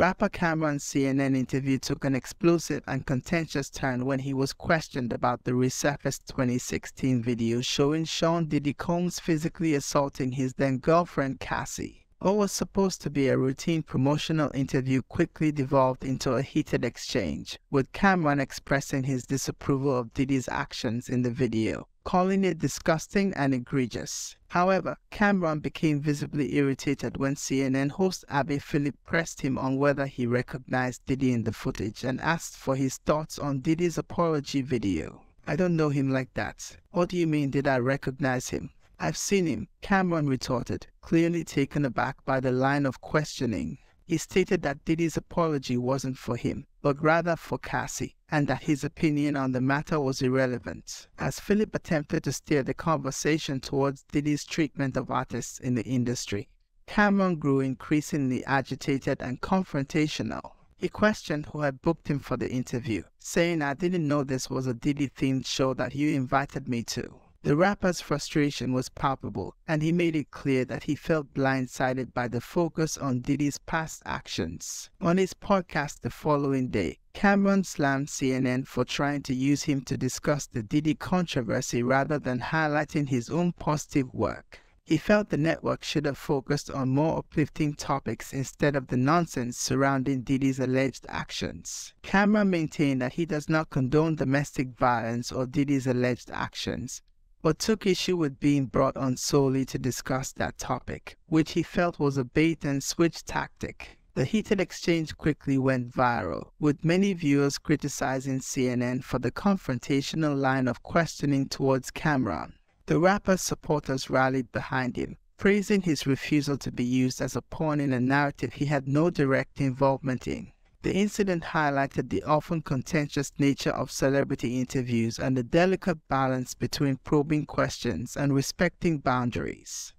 Rapper Cam'ron's CNN interview took an explosive and contentious turn when he was questioned about the resurfaced 2016 video showing Sean Diddy Combs physically assaulting his then girlfriend Cassie. What was supposed to be a routine promotional interview quickly devolved into a heated exchange, with Cam'ron expressing his disapproval of Diddy's actions in the video calling it disgusting and egregious. However, Cam'ron became visibly irritated when CNN host Abby Phillip pressed him on whether he recognized Diddy in the footage and asked for his thoughts on Diddy's apology video. I don't know him like that. What do you mean did I recognize him? I've seen him, Cam'ron retorted, clearly taken aback by the line of questioning. He stated that Diddy's apology wasn't for him, but rather for Cassie, and that his opinion on the matter was irrelevant. As Phillip attempted to steer the conversation towards Diddy's treatment of artists in the industry, Cam'ron grew increasingly agitated and confrontational. He questioned who had booked him for the interview, saying, I didn't know this was a Diddy themed show that you invited me to. The rapper's frustration was palpable, and he made it clear that he felt blindsided by the focus on Diddy's past actions. On his podcast the following day, Cam'ron slammed CNN for trying to use him to discuss the Diddy controversy rather than highlighting his own positive work. He felt the network should have focused on more uplifting topics instead of the nonsense surrounding Diddy's alleged actions. Cam'ron maintained that he does not condone domestic violence or Diddy's alleged actions, but took issue with being brought on solely to discuss that topic, which he felt was a bait and switch tactic. The heated exchange quickly went viral, with many viewers criticizing CNN for the confrontational line of questioning towards Cam'ron. The rapper's supporters rallied behind him, praising his refusal to be used as a pawn in a narrative he had no direct involvement in. The incident highlighted the often contentious nature of celebrity interviews and the delicate balance between probing questions and respecting boundaries.